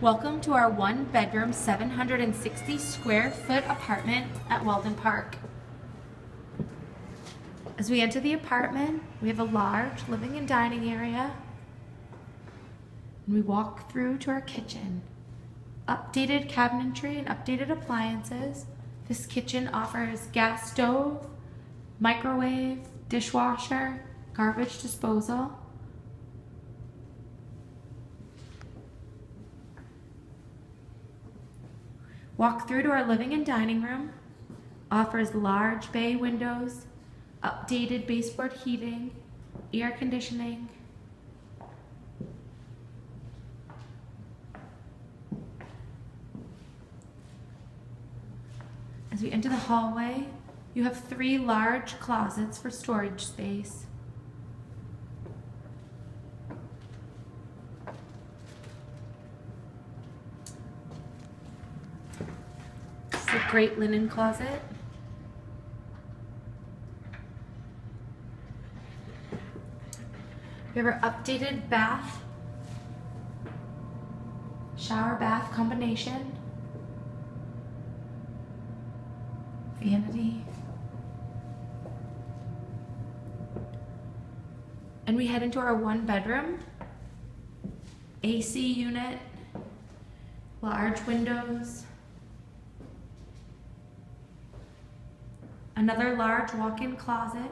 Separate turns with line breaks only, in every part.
Welcome to our one bedroom, 760 square foot apartment at Walden Park. As we enter the apartment, we have a large living and dining area. And we walk through to our kitchen. Updated cabinetry and updated appliances. This kitchen offers gas stove, microwave, dishwasher, garbage disposal. Walk through to our living and dining room. Offers large bay windows, updated baseboard heating, air conditioning. As we enter the hallway, you have three large closets for storage space. A great linen closet. We have our updated bath, shower bath combination, vanity. And we head into our one bedroom, AC unit, large windows, another large walk-in closet,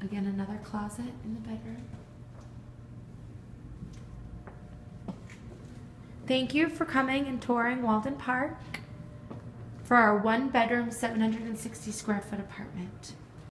again another closet in the bedroom. Thank you for coming and touring Walden Park for our one bedroom, 760 square foot apartment.